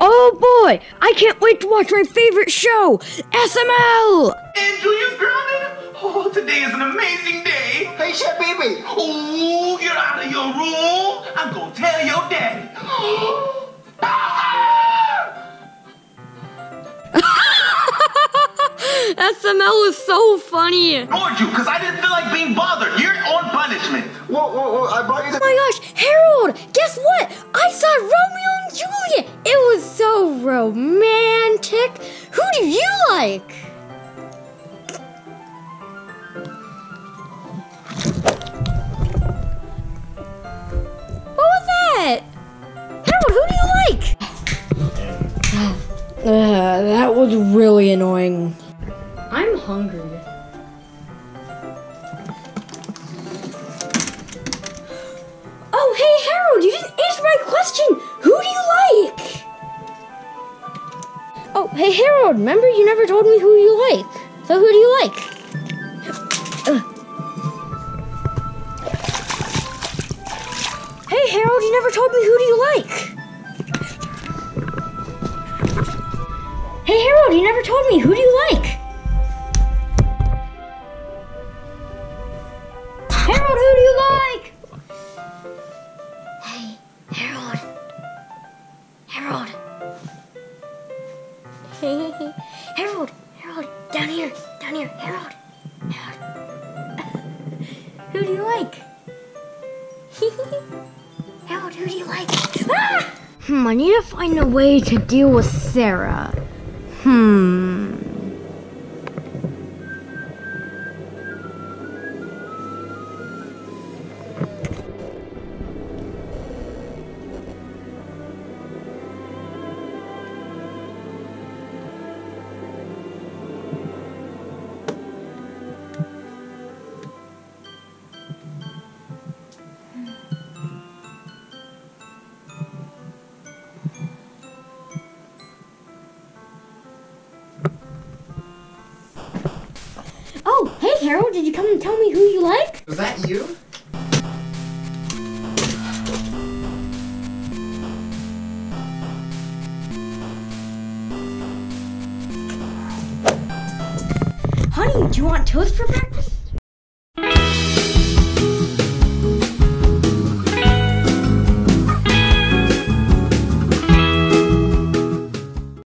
Oh boy, I can't wait to watch my favorite show, SML! And Julius grounded? Oh, today is an amazing day. Hey, Chef Baby. Oh, you're out of your room. I'm gonna tell your daddy. SML is so funny. Ignored you because I didn't feel like being bothered. You're on punishment. Whoa, whoa, whoa. I brought you the. Oh my gosh, Harold, guess what? I saw Romeo and Juliet. It was so romantic. Who do you like? What was that? Harold, who do you like? Uh, that was really annoying. I'm hungry. Hey, Harold, remember you never told me who you like. So who do you like? Ugh. Hey, Harold, you never told me who do you like? Hey, Harold, you never told me who do you like? Down here, down here, Harold. Harold. who do you like? Harold, who do you like? Ah! Hmm, I need to find a way to deal with Sarah. Hmm. Hey Harold, did you come and tell me who you like? Was that you? Honey, do you want toast for breakfast?